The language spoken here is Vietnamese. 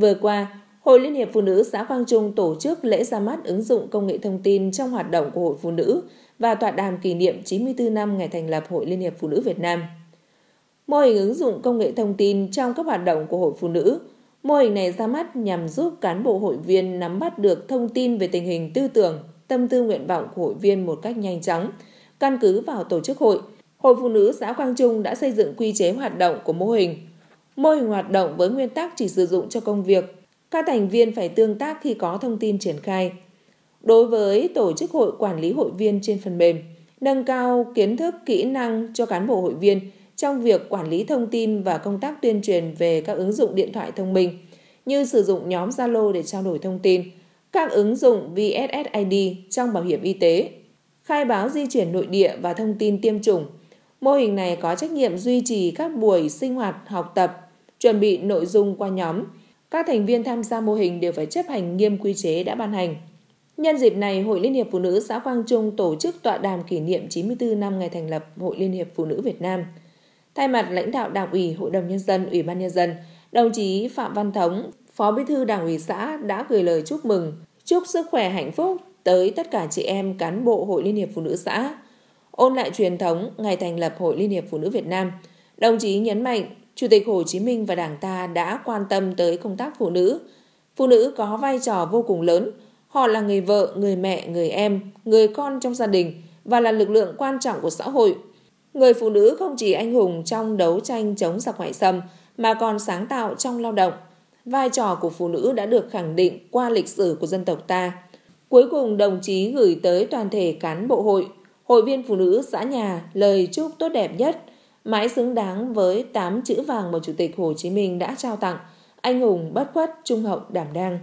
Vừa qua, Hội Liên hiệp Phụ nữ xã Quang Trung tổ chức lễ ra mắt ứng dụng công nghệ thông tin trong hoạt động của Hội Phụ nữ và tọa đàm kỷ niệm 94 năm ngày thành lập Hội Liên hiệp Phụ nữ Việt Nam. Mô hình ứng dụng công nghệ thông tin trong các hoạt động của Hội Phụ nữ Mô hình này ra mắt nhằm giúp cán bộ hội viên nắm bắt được thông tin về tình hình tư tưởng, tâm tư nguyện vọng của hội viên một cách nhanh chóng, căn cứ vào tổ chức hội. Hội Phụ nữ xã Quang Trung đã xây dựng quy chế hoạt động của mô hình. Mô hình hoạt động với nguyên tắc chỉ sử dụng cho công việc. Các thành viên phải tương tác khi có thông tin triển khai. Đối với tổ chức hội quản lý hội viên trên phần mềm, nâng cao kiến thức, kỹ năng cho cán bộ hội viên – trong việc quản lý thông tin và công tác tuyên truyền về các ứng dụng điện thoại thông minh như sử dụng nhóm Zalo để trao đổi thông tin, các ứng dụng VSSID trong bảo hiểm y tế, khai báo di chuyển nội địa và thông tin tiêm chủng. Mô hình này có trách nhiệm duy trì các buổi sinh hoạt học tập, chuẩn bị nội dung qua nhóm. Các thành viên tham gia mô hình đều phải chấp hành nghiêm quy chế đã ban hành. Nhân dịp này, Hội Liên hiệp Phụ nữ xã Quang Trung tổ chức tọa đàm kỷ niệm 94 năm ngày thành lập Hội Liên hiệp Phụ nữ Việt Nam – Thay mặt lãnh đạo Đảng ủy, Hội đồng Nhân dân, Ủy ban Nhân dân, đồng chí Phạm Văn Thống, Phó Bí thư Đảng ủy xã đã gửi lời chúc mừng, chúc sức khỏe hạnh phúc tới tất cả chị em cán bộ Hội Liên hiệp Phụ nữ xã. Ôn lại truyền thống ngày thành lập Hội Liên hiệp Phụ nữ Việt Nam, đồng chí nhấn mạnh Chủ tịch Hồ Chí Minh và Đảng ta đã quan tâm tới công tác phụ nữ. Phụ nữ có vai trò vô cùng lớn. Họ là người vợ, người mẹ, người em, người con trong gia đình và là lực lượng quan trọng của xã hội – Người phụ nữ không chỉ anh hùng trong đấu tranh chống giặc ngoại xâm mà còn sáng tạo trong lao động. Vai trò của phụ nữ đã được khẳng định qua lịch sử của dân tộc ta. Cuối cùng đồng chí gửi tới toàn thể cán bộ hội, hội viên phụ nữ xã nhà lời chúc tốt đẹp nhất, mãi xứng đáng với 8 chữ vàng mà Chủ tịch Hồ Chí Minh đã trao tặng, anh hùng bất khuất trung hậu đảm đang.